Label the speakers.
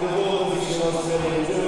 Speaker 1: the Lord is in Germany,